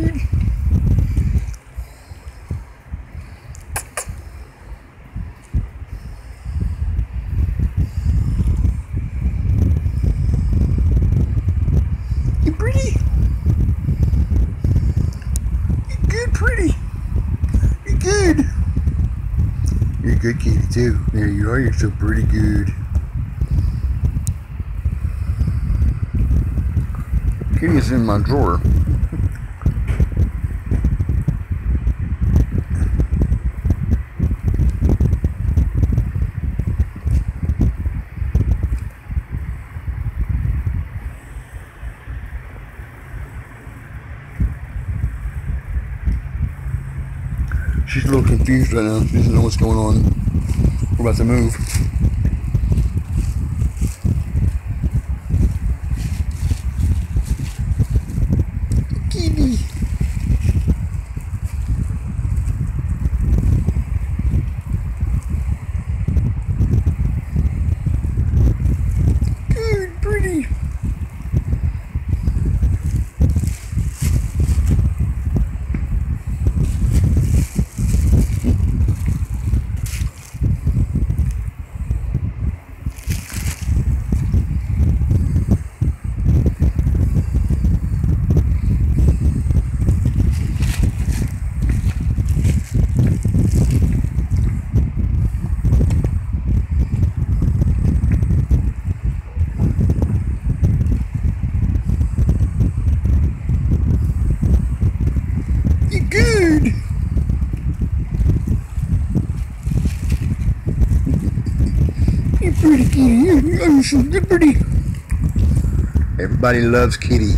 good. You pretty? You good, pretty? You good? You're good kitty too. There you are. You're so pretty good. Kitty's in my drawer. She's a little confused right now. She doesn't know what's going on. We're about to move. Kitty. Good, pretty. You good? You're pretty kitty. You're, you're so good, pretty. Everybody loves Kitty.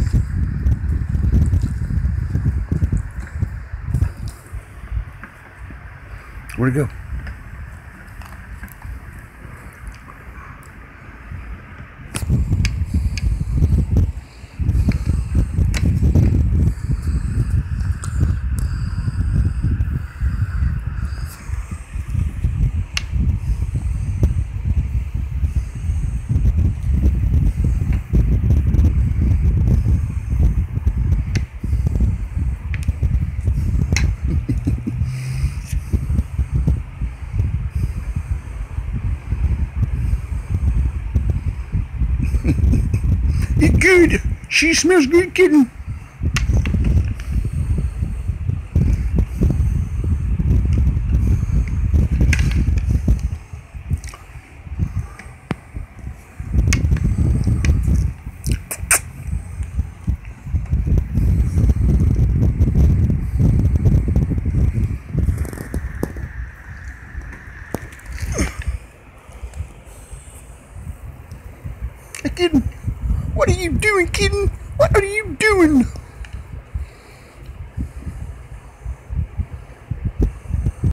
Where'd it go? You good? She smells good, kitten. Kitten, what are you doing, kitten? What are you doing?